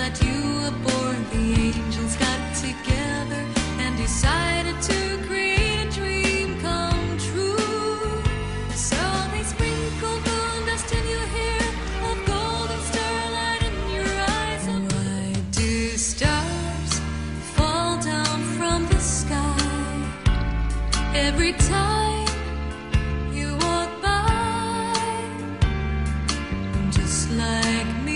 that you were born, the angels got together and decided to create a dream come true. So they sprinkled moon dust in your hair, of golden starlight in your eyes. And why do stars fall down from the sky every time you walk by? Just like me,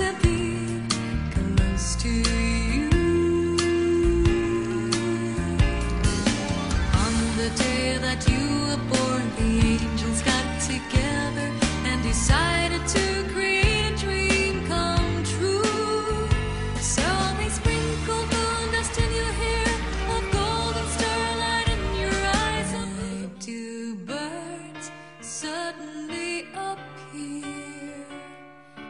to be close to you. On the day that you were born, the angels got together and decided to create a dream come true. So they sprinkled moon dust in your hair, of golden starlight in your eyes. Why do birds suddenly